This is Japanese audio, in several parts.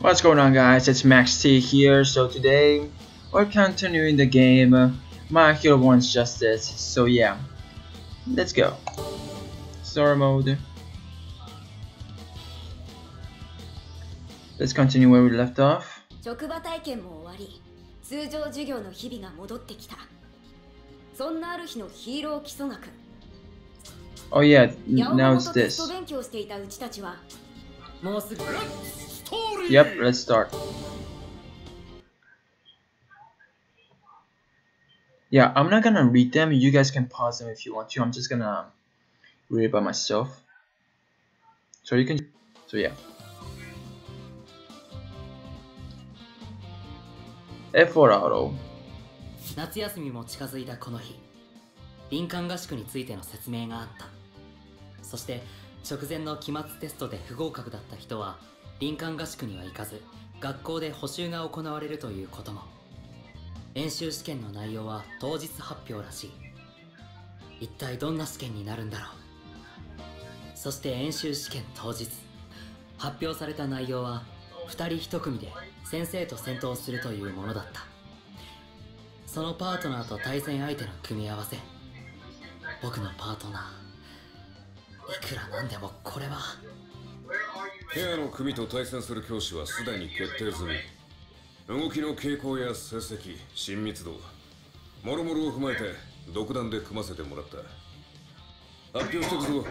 What's going on guys, it's Max T here, so today we're continuing the game uh, My Hero Wants Justice, so yeah, let's go. Story mode. Let's continue where we left off. 職場体験も終わり通常授業の日々が戻ってきたそんなある日のヒーロー基礎学 Oh yeah, 山 now 本 it's とテスト this. 勉強していたうちたちはもうすぐ Yep, let's start. Yeah, I'm not gonna read them. You guys can pause them if you want to. I'm just gonna read it by myself. So you can. So yeah. F4 auto. 夏休みも近づいたこの日。林間合宿についての説明があった。そして直前の期末テストで不合格だった人は林間合宿には行かず学校で補習が行われるということも。演習試験の内容は当日発表らしい。一体どんな試験になるんだろう。そして演習試験当日。発表された内容は2人1組で先生と戦闘するというものだった。そのパートナーと対戦相手の組み合わせ。僕のパートナー。いくらなんでもこれは。ペアの組と対戦する教師はすでに決定済み。動きの傾向や成績親密度もろもろを踏まえて独断で組ませてもらった。発表してくぞ。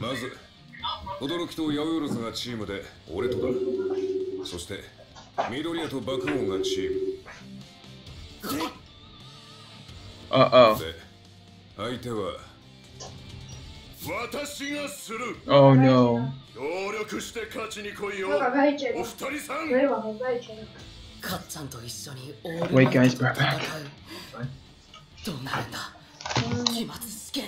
まず驚きと八百万がチームで俺とだ。そして緑谷と爆音がチーム Uh oh. で相手は私がする Oh no. 協力して勝ちに来いよお二人さんかっちゃんと一緒にオール Wait, マイト guys, と we're 戦 back. うどうなるんだ期末試験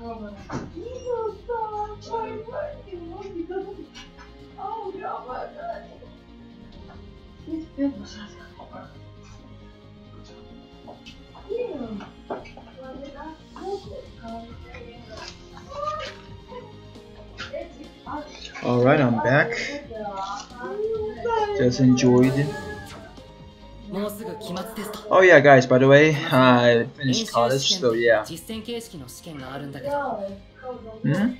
Oh my god. Alright, I'm back. Just enjoyed it. Oh yeah, guys, by the way, uh, I finished college, so yeah. Hmm?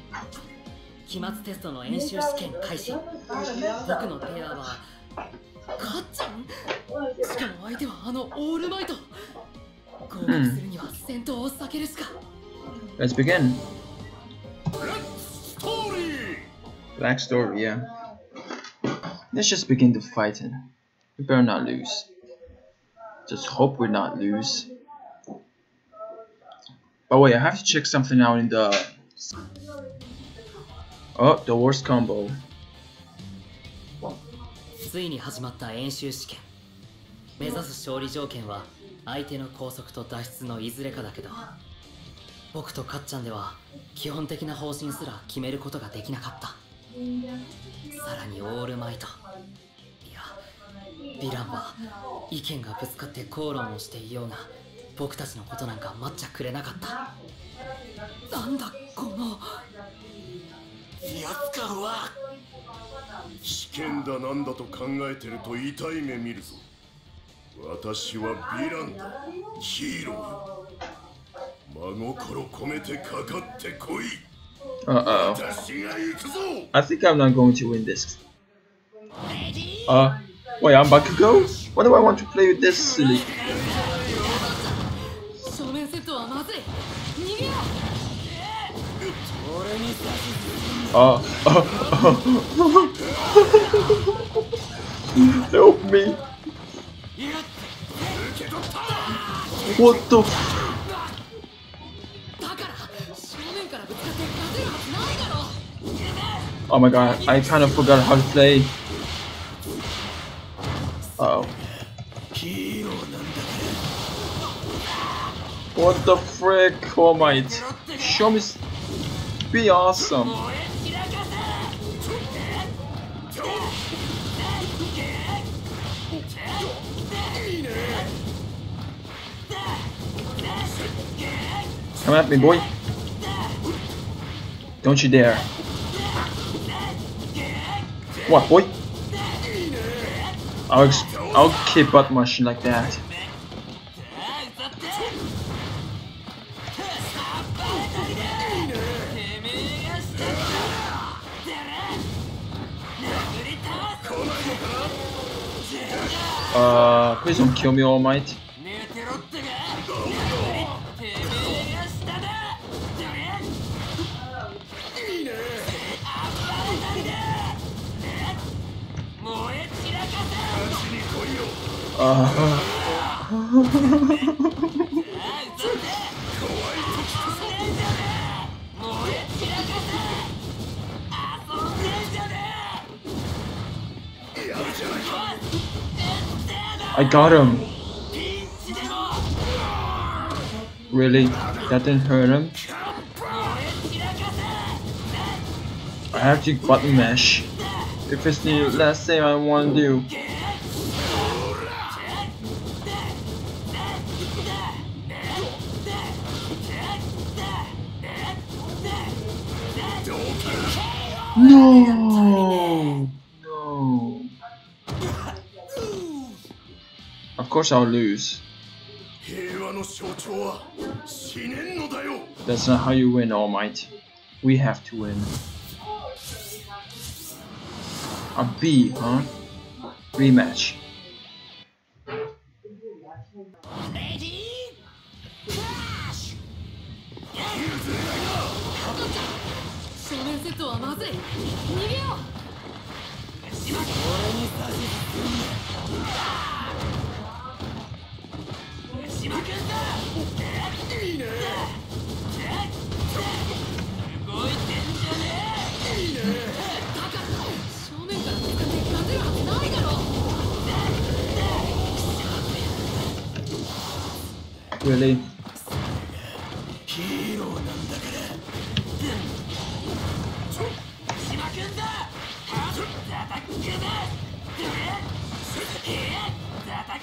期末テストの演習試験開始。僕のペアはかっちゃん。しかも相手はあのオールマイト。合格するには戦闘を避けるしか。Let's begin. Black story, yeah. Let's just begin the fighting. We better not lose. Just hope we not lose. Oh wait, I have to check something out in the. Oh, the worst combo. ついに始まった演習試験目指す勝利条件は相手の拘束と脱出のいずれかだけど僕とかっちゃんでは基本的な方針すら決めることができなかったさらにオールマイトヴィランは意見がぶつかって口論をしていようが僕たちのことなんか待っちゃくれなかった。なんだこのやつかは試験だなんだと考えてると痛い目見るぞ。私はヴィランだ。ヒーロー。よ真心込めてかかってこい。Uh oh. 私が行くぞ。I think I'm not going to win this. Uh, Wait, I'm Bakugo? Why do I want to play with this silly? Oh, oh. Help me! What the f- Oh my god, I kind of forgot how to play uh oh. What the frick? All might. Show me. Be awesome. Come at me, boy. Don't you dare. What, boy? I'll, I'll keep butt machine like that. Uh, please don't kill me, All Might. I got him. Really? That didn't hurt him? I have to button mash. If it's the last thing I want to do. No. Of course I'll lose. That's not how you win, All Might. We have to win. A B, huh? Rematch. 正面セットはまずい逃げよう正面からぶつかって勝てるはずないだろ Really? Zatak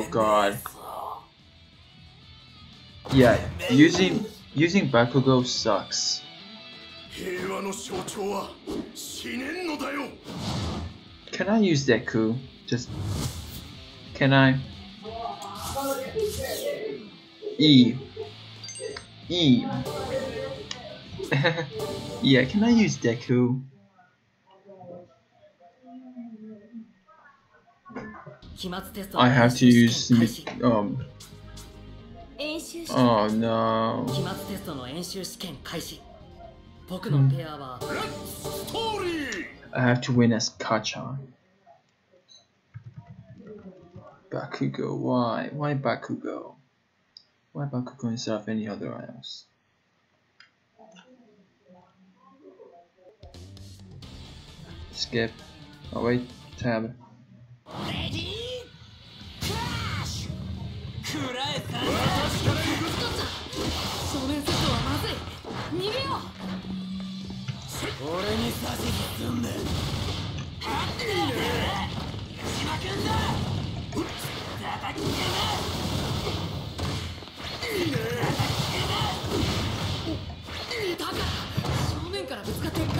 Oh god. Yeah, using using Bakugo sucks. Can I use Deku? Just can I? E. E. yeah, can I use Deku? I have to use the um. Oh no. Hmm. I have to win as Kachan. Bakugo, why? Why Bakugo? Why Bakugo instead of any other else? Skip. Oh wait, tab. Ready?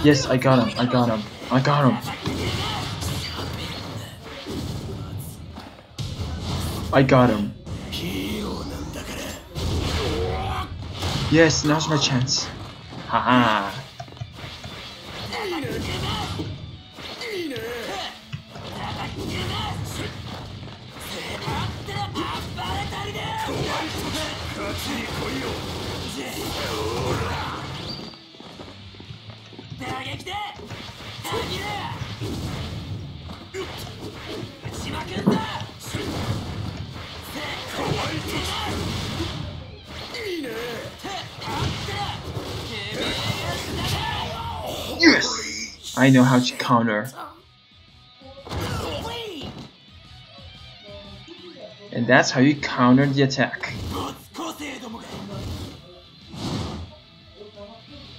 Yes, I got him. I got him. I got him. I got him. Yes, now's my chance. Haha. I know how to counter. And that's how you counter the attack.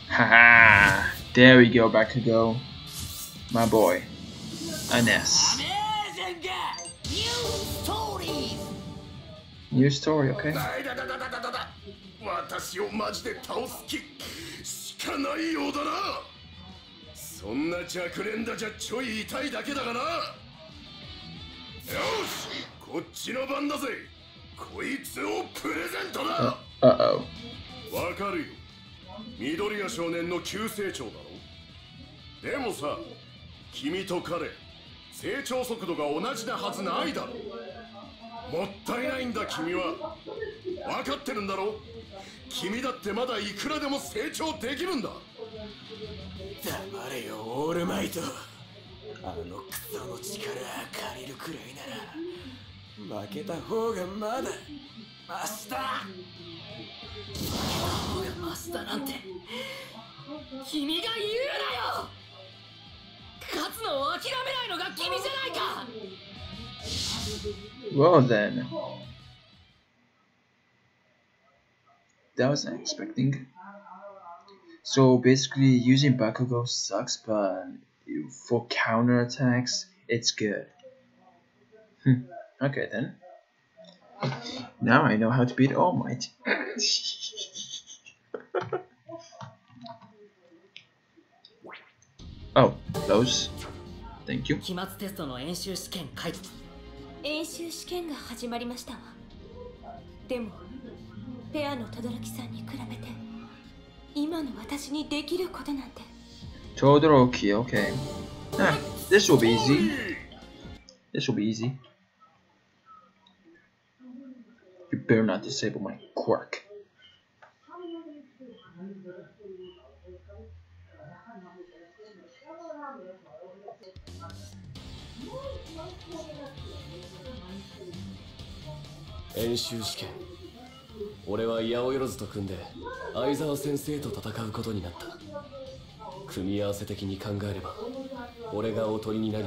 Haha, there we go, back to go, My boy, Aness. New story, okay. そんな弱連打じゃちょい痛いだけだがな。よしこっちの番だぜ。こいつをプレゼントだ。Uh oh. わかるよ。緑谷少年の急成長だろ。でもさ君と彼成長速度が同じなはずないだろ。もったいないんだ君は。分かってるんだろ。君だってまだいくらでも成長できるんだ。黙れよオールマイトあのクソの力借りるくらいなら負けた方がまだマシだマスターなんて君が言うなよ勝つのを諦めないのが君じゃないか Well then. That was unexpected. So basically using Bakugo sucks, but for counter attacks, it's good. Hmm. okay then. Now I know how to beat All Might. oh, those. Thank you. 期末テストの演習試験開演習試験が始まりましたわでもペアの轟さんに比べて 今の私にできることなんて Todoroki, okay. Ah, this will be easy. This will be easy. You better not disable my quirk.「演習試験俺は八百万と組んで相沢先生と戦うことになった。組み合わせ的に考えれば俺がおとりになり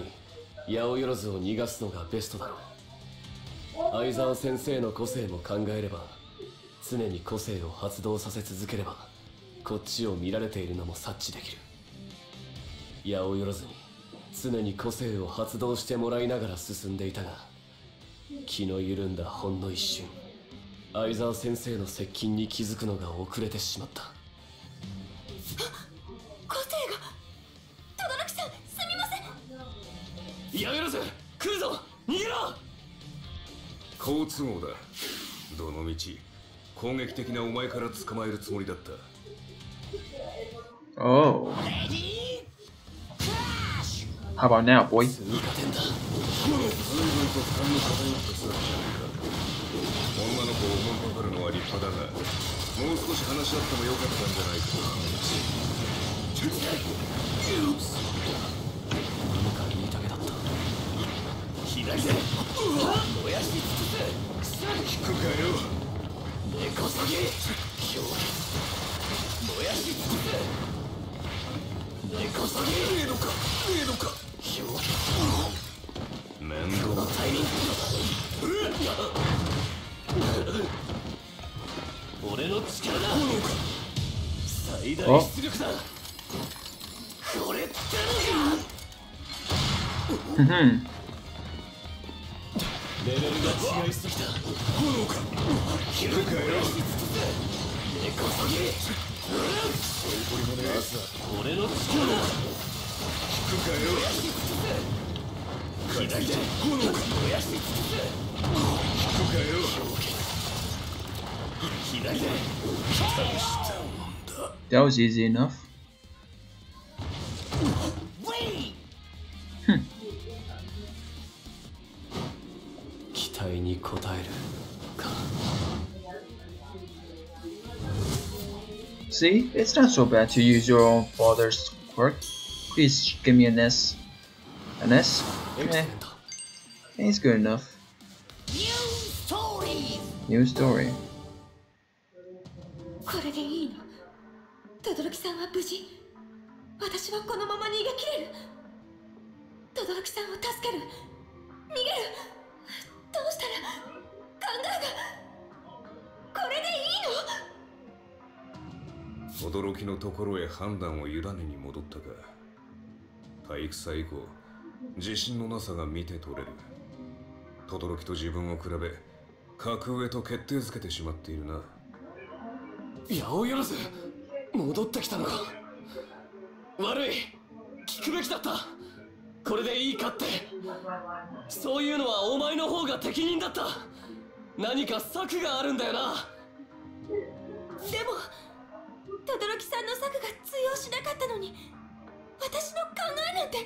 八百万を逃がすのがベストだろう。相沢先生の個性も考えれば常に個性を発動させ続ければこっちを見られているのも察知できる。八百万に常に個性を発動してもらいながら進んでいたが気の緩んだほんの一瞬。相沢先生の接近に気づくのが遅れてしまった。個性が轟さんすみません。やめろぜ来るぞ！逃げろ！好都合だ。どの道？攻撃的なお前から捕まえるつもりだった。Oh. How about now, boy? 随分と負担の偏った姿じゃないかをおもんぱかるのは立派だがもう少し話し合ってもよかったんじゃないか何か言いたげだった左で燃やし尽くせ聞くかよ根こそぎ氷結燃やし尽くせ根こそぎねえのかねえのか氷結面倒なタイミング俺の力だ最大出力だこれってのが Hmm. レベルが違いすぎた。炎か切るかよ根こそぎまずは俺の力を左で炎が燃やし尽くす左で That was easy enough. Hmm. See, it's not so bad to use your own father's quirk. Please give me an S. An S? Eh. It's good enough. New story. New story. これでいいの？轟さんは無事私はこのまま逃げ切れる。轟さんを助ける。逃げる。どうしたら考えがこれでいいの？驚きのところへ判断を委ねに戻ったか。体育祭以降自信のなさが見て取れる。轟と自分を比べ格上と決定づけてしまっているな。八百万。戻ってきたのか。悪い。聞くべきだった。これでいいかって。そういうのはお前の方が適任だった。何か策があるんだよな。でも轟さんの策が通用しなかったのに私の考えなんて。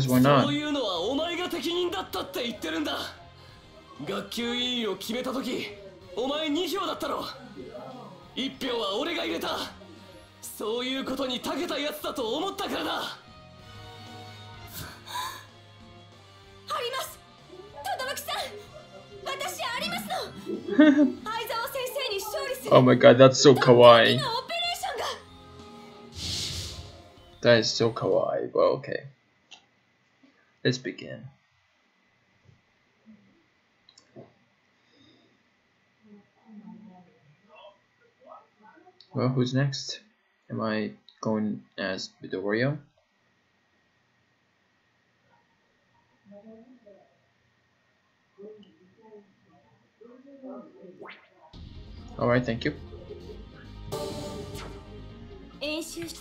そう?いうのはお前が適任だったって言ってるんだ。学級委員を決めた時お前2票だったろ1票は俺が入れたそういうことに長けたやつだと思ったからだあります轟さん私ありますの相沢先生に勝利する Oh my god, that's so kawaii. オペレーションが That is so kawaii, but okay. Let's begin. Well, who's next? Am I going as Midoriya? Alright, thank you. 演習し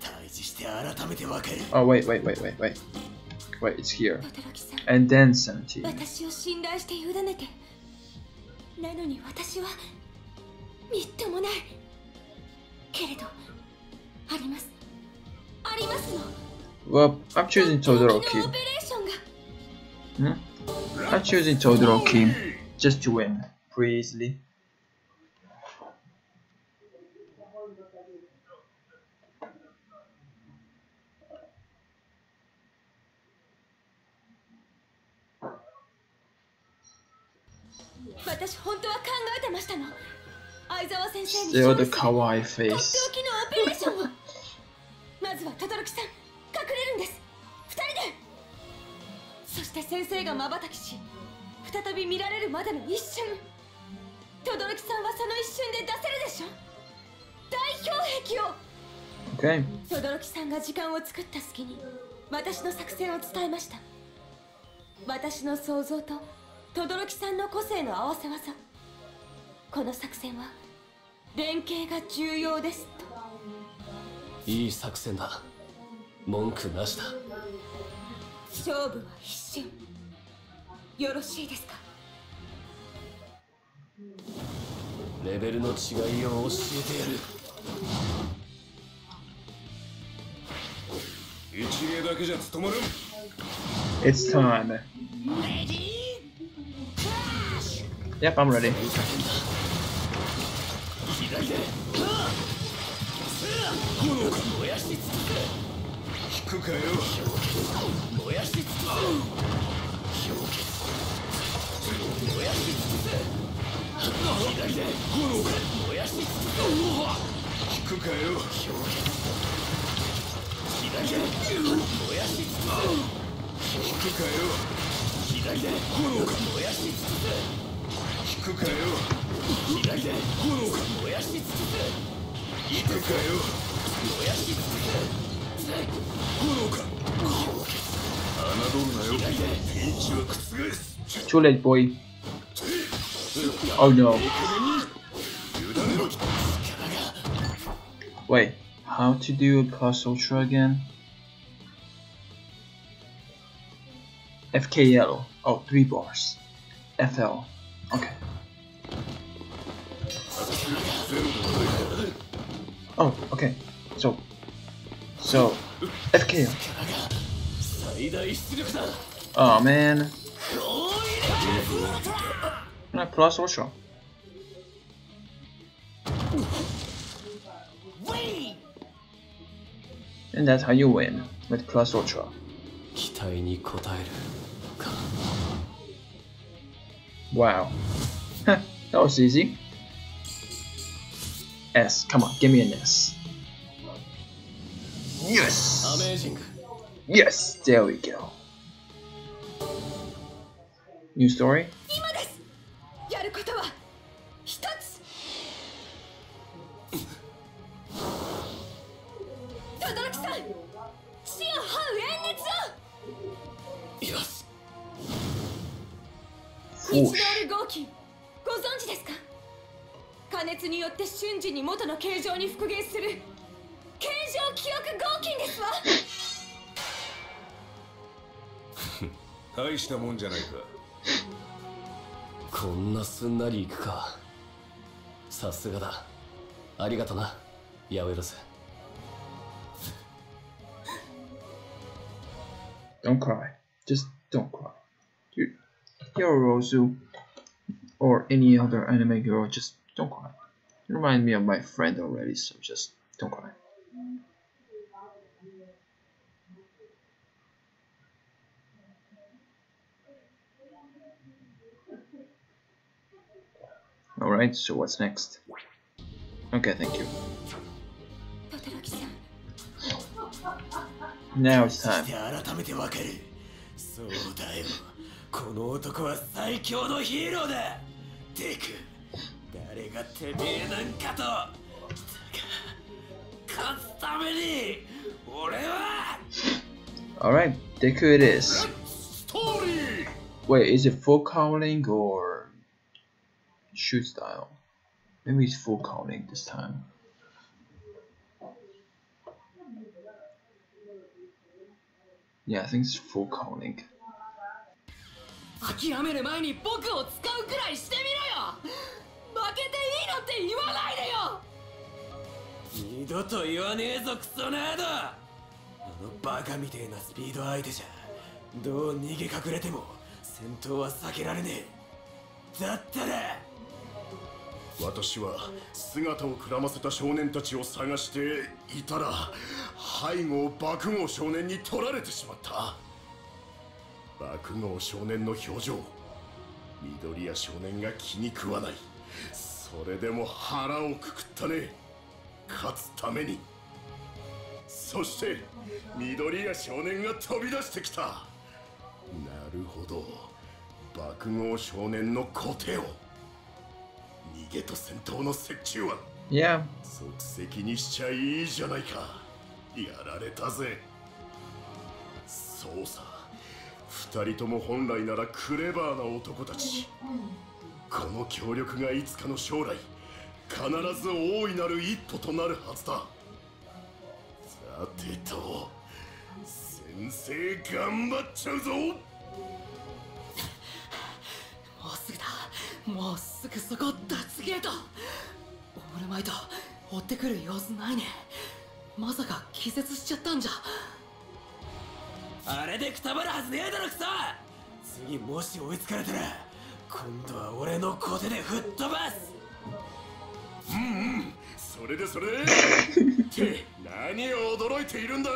対峙して改めて分ける Oh, wait, wait, wait, wait, wait. Wait, it's here. 轟さん And then 17. 私を信頼して委ねてなのに私は みっともないけれどありますありますの Hmm? I'm choosing Todoroki just to win pretty easily. 私本当は考えてましたの相沢先生に勝利する kawaii とって face. おきのオペレーションを。まずは轟さん隠れるんです。二人で。そして先生がまばたきし再び見られるまでの一瞬。轟さんはその一瞬で出せるでしょ。大氷壁を。Okay. 轟さんが時間を作った隙に私の作戦を伝えました。私の想像と轟さんの個性の合わせ技この作戦は連携が重要です。といい作戦だ。文句なしだ。勝負は一瞬よろしいですか？レベルの違いを教えてやる。一芸だけじゃ務まる。It's time. Yep, I'm ready. 左で燃やし尽く引くかよ燃やし尽くす氷結燃やし尽くす左で燃やし尽くす引くかよ左で燃やし尽くす引くかよ左で燃やし尽く 引くかよ左で燃やし尽くす引くかよ燃やし尽くす炎か侮るなよピンチは覆す Too late, boy. Oh no. 委ねろ Wait, how to do plus ultra again? FKL. Oh, three bars. FL. Okay. Oh, okay. So, so FKL. 最大出力だ Oh man. No, plus ultra. And that's how you win with plus ultra. 期待に応えるか Wow. that was easy. S, come on, give me an S. Yes! Amazing. Yes, there we go. New story? 1ドル合金ご存知ですか？加熱によって瞬時に元の形状に復元する形状記憶合金ですわ。大したもんじゃないか。こんなすんなりいくか。さすがだ。ありがとな。やめろロス Don't cry. Just don't cry. Yororozu or any other anime girl, just don't cry. You remind me of my friend already, so just don't cry. Alright, so what's next? Okay, thank you. Now it's time. この男は最強のヒーローだデク誰がてめえなんかと勝つために俺は Alright, Deku it is. Wait, is it full cowling or shoot style? Maybe it's full cowling this time. Yeah, I think it's full cowling. 諦める前に僕を使うくらいしてみろよ！負けていいのって言わないでよ！二度と言わねえぞクソナード！あのバカみてえなスピード相手じゃどう逃げ隠れても戦闘は避けられねえ。だったら私は姿をくらませた少年たちを探していたら背後を爆豪少年に取られてしまった爆豪少年の表情。緑谷少年が気に食わない。それでも腹をくくったね。勝つために。そして緑谷少年が飛び出してきた。なるほど。爆豪少年の小手を。逃げと戦闘の折衷は Yeah, 即席にしちゃいいじゃないか。やられたぜ。そうさ二人とも本来ならクレバーな男たち。この協力がいつかの将来必ず大いなる一歩となるはずだ。さてと先生頑張っちゃうぞ。もうすぐだ。もうすぐそこ脱ゲートオールマイト追ってくる様子ないね。まさか気絶しちゃったんじゃ。あれでくたばるはずねえだろクソ。次もし追いつかれたら今度は俺の小手で吹っ飛ばす。それでそれで。って何を驚いているんだ。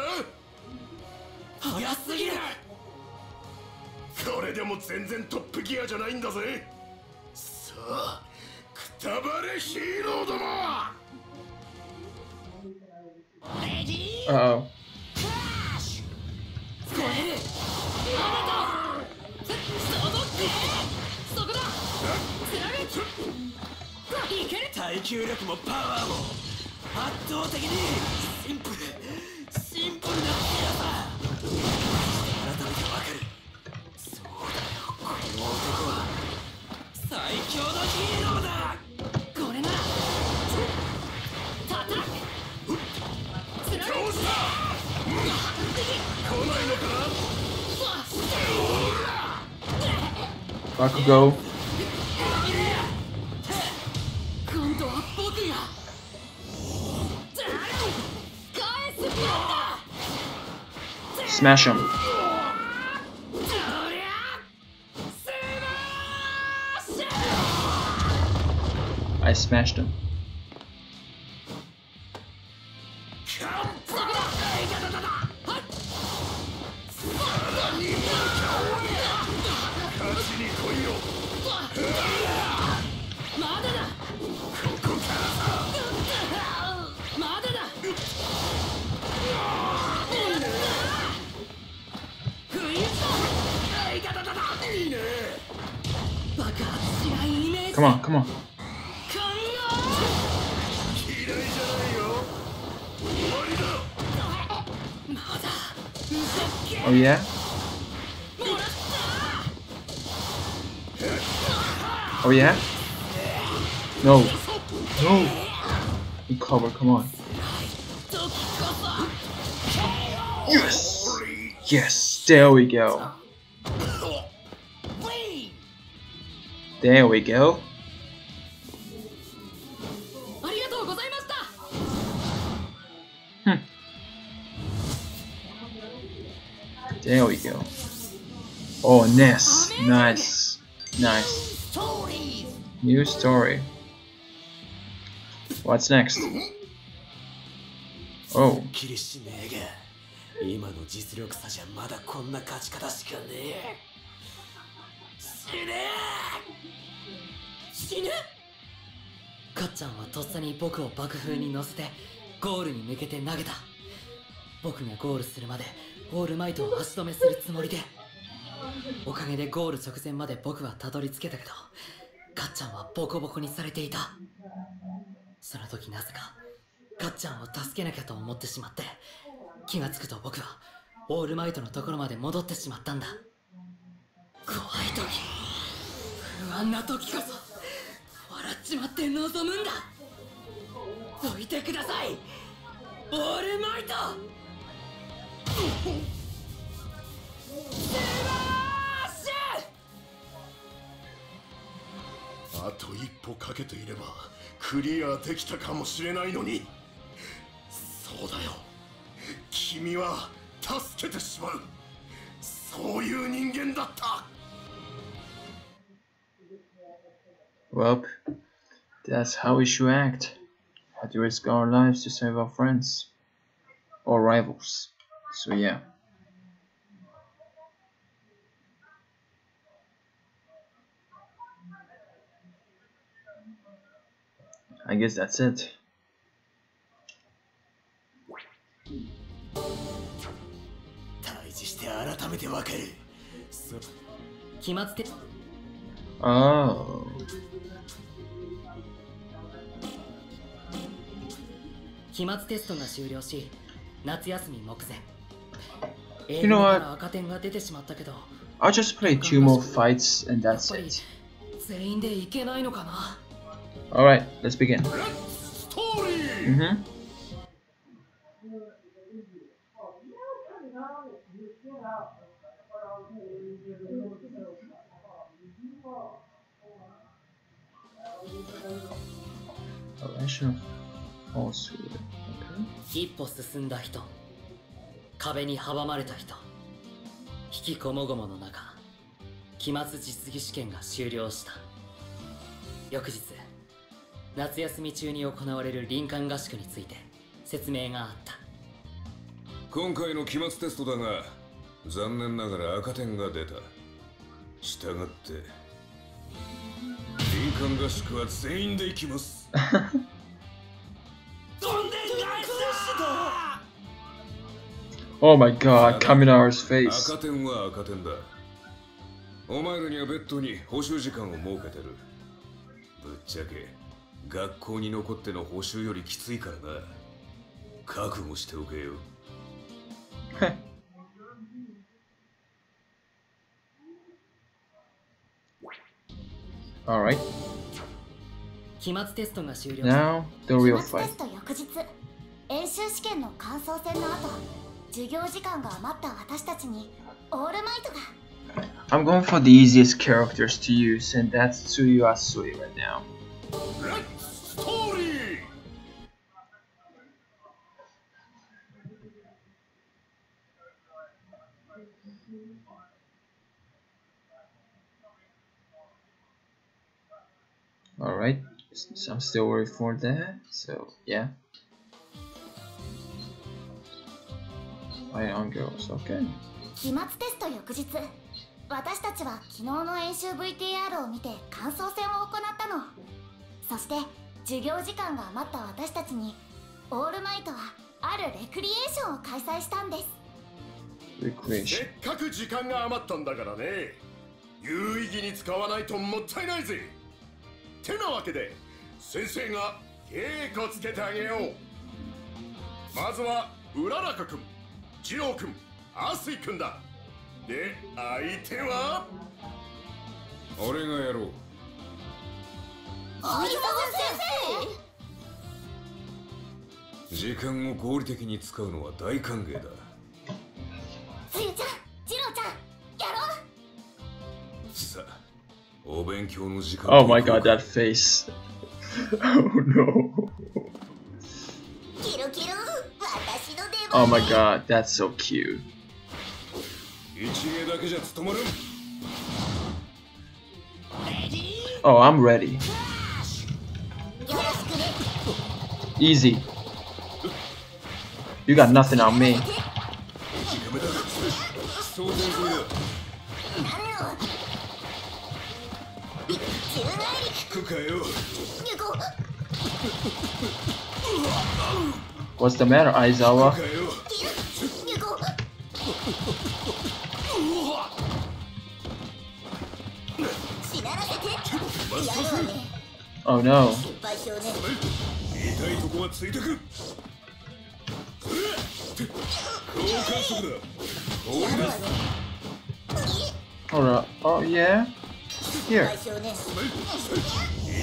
早すぎる。これでも全然トップギアじゃないんだぜ。さあくたばれヒーローども。Uh oh. 超えるあ耐久力もパワーも圧倒的にシンプル。シンプルな強さ改めてわかるそうだよこの男は最強のヒーローだ。これなら。叩く。Bakugo. 今度 Bakugo. Smash him. I smashed him. Yes! Yes, there we go. There we go. Hm. There we go. Oh, Ness. Nice. Nice. New story. What's next? Oh. 今の実力差じゃまだこんな勝ち方しかねえ。死ね。死ぬかっちゃんはとっさに僕を爆風に乗せてゴールに向けて投げた。僕がゴールするまでオールマイトを足止めするつもりで。おかげでゴール直前まで僕はたどり着けたけどかっちゃんはボコボコにされていた。その時なぜかかっちゃんを助けなきゃと思ってしまって。気がつくと僕はオールマイトのところまで戻ってしまったんだ。怖い時。不安な時こそ笑っちまって望むんだ。どいてください。オールマイト。あと一歩かけていればクリアできたかもしれないのに。そうだよ。君は助けてしまうそういう人間だった well, that's how we should act. Had to risk our lives to save our friends or rivals. So yeah. I guess that's it. 対峙して改めてわかるそ期末テ Oh. 期末テストが終了し夏休み目前 You know what? 英語から赤点が出てしまったけど I'll just play two more fights and that's it. 全員でいけないのかな Alright, let's begin. ストーリー Mm-hmm. 一歩進んだ人。壁に阻まれた人。引きこもごもの中期末実技試験が終了した翌日夏休み中に行われる。林間合宿について説明があった今回の期末テストだが残念ながら赤点が出た。したがって林間合宿は全員で行きます。Oh my god, Kamina's face. 赤点は赤点だ。お前らには別途に補習時間を設けてる。ぶっちゃけ学校に残っての補習よりきついからな。覚悟しておけよ Alright, 期末テストが終了し now the 期 real 末テ fight. スト翌日演習試験の感想戦の後授業時間が余った私たちにオールマイトが I'm going for the easiest characters to use, and that's Tsuyu Asui right now. Alright, so I'm still waiting for that, so yeah. Right on girls, okay. 期末テスト翌日私たちは昨日の演習 VTR を見て感想戦を行ったのそして授業時間が余った私たちにオールマイトはあるレクリエーションを開催したんです Recreation. せっかく時間が余ったんだからね有意義に使わないともったいないぜてなわけで先生が稽古つけてあげよう。まずはうららかくん次郎くんあすいくんだ。で相手は？俺がやろう。相沢先時間を合理的に使うのは大歓迎だ。生つゆちゃん Oh my god, that face. oh no. Oh my god, that's so cute. Oh, I'm ready. Easy. You got nothing on me. What's the matter, Aizawa? Oh no. Alright, oh yeah? Here.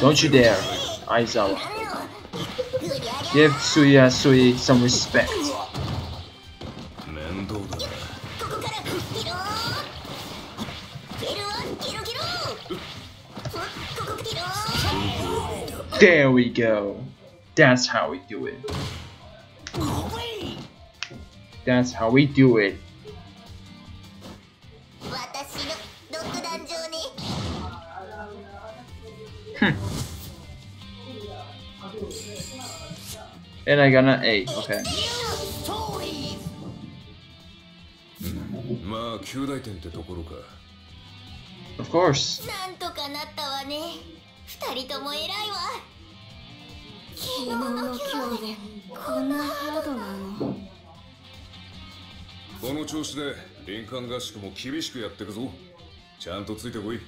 Don't you dare, Aizawa. Give Suya Sui some respect. There we go. That's how we do it. That's how we do it. And I got an 8. Okay. まあ旧大点ってところか? Of course. なんとかなったわね二人とも偉いわ昨日の今日でこんなハードなの?この調子で林間合宿も厳しくやってくぞちゃんとついてこい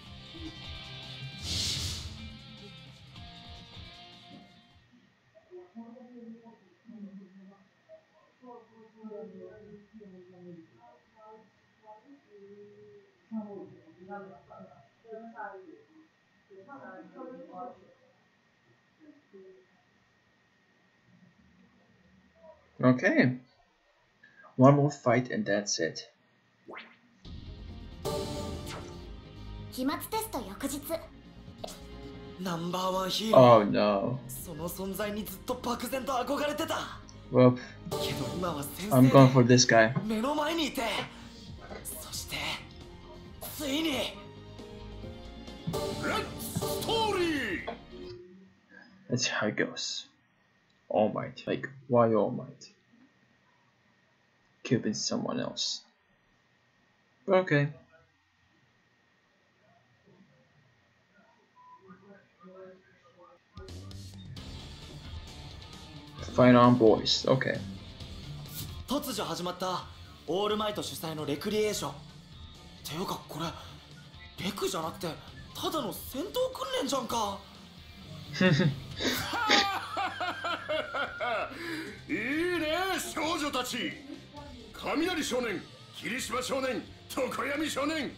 Okay. One more fight and that's it. 期末テスト翌日ナンバーワンヒーロ Oh no. ーその存在にずっと漠然と憧れてた Well, けど今は先 I'm going 生 for this guy. で目の前にいてそしてついにライストーリー That's how it goes. All Might. Like, why All Might? Could be someone else. But okay. Fight on boys. Okay. 突如始まったオールマイト主催のレクリエーションていうかこれレクじゃなくてただの戦闘訓練じゃんか いいね少女たち雷少年霧島少年常闇少年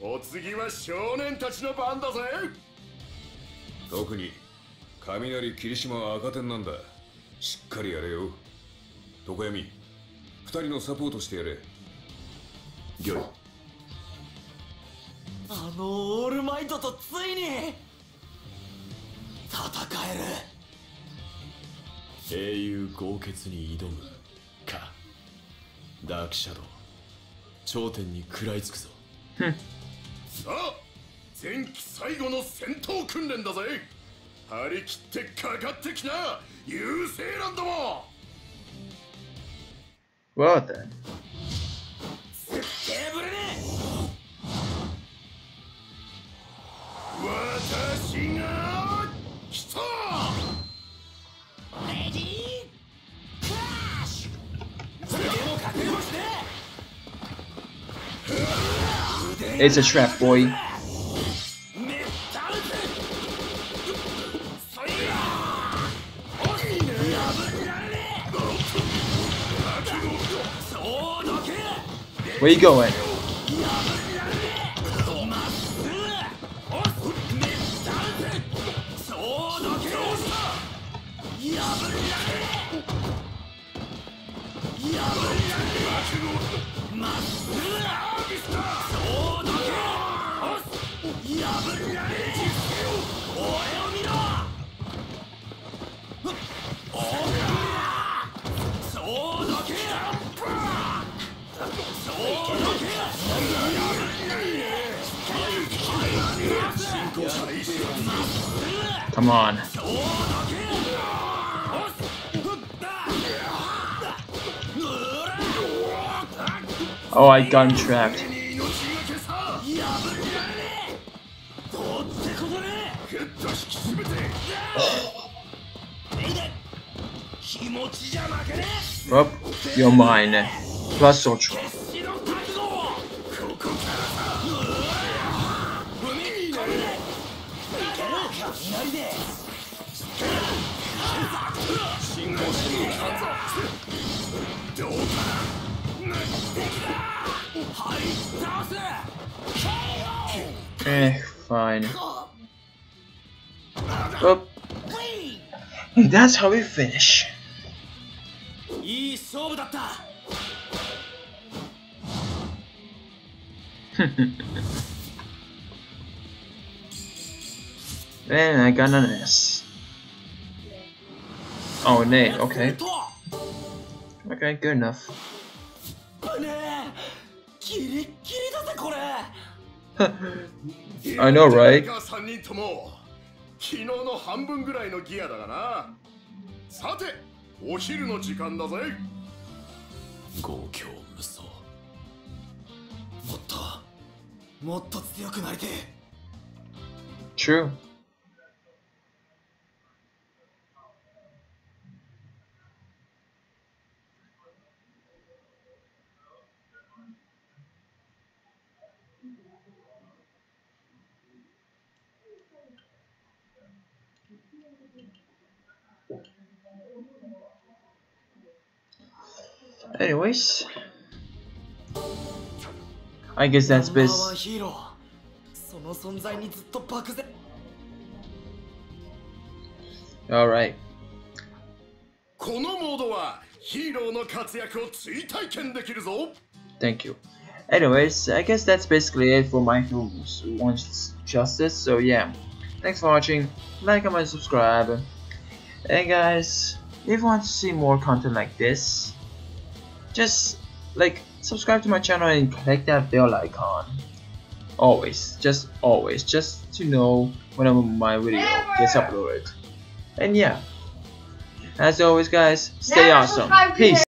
お次は少年たちの番だぜ。特に雷霧島は赤点なんだ。しっかりやれよ。常闇二人のサポートしてやれ。ギョイ。あのオールマイトとついに戦える。英雄豪傑に挑む。かダークシャドウ。頂点に食らいつくぞ。さあ前期最後の戦闘訓練だぜ。張り切ってかかってきな優勢なんだも Well then. テ It's a trap, boy. Where you going? gun trapped. Oh. Up, you're mine. Plus Ultra. Eh, fine. Oh. And that's how we finish. and eh, I got an S. Oh, nay, okay. Okay, good enough. ねえギリッギリだぜこれ。I know, right? 3人とも昨日の半分ぐらいのギアだがな。さてお昼の時間だぜ。豪強無双もっともっと強くなりてえ。True. Anyways, I guess that's ナンバーワン best. ヒーローその存在にずっと漠然 All right. このモードはヒーローの活躍を追体験できるぞ Thank you. Anyways, I guess that's basically it for my Who Wants Justice. So yeah, thanks for watching. Like, comment, subscribe. And guys, if you want to see more content like this, just like subscribe to my channel and click that bell icon. Always, just always, just to know whenever my video gets uploaded. And yeah, as always, guys, stay Never awesome. Peace.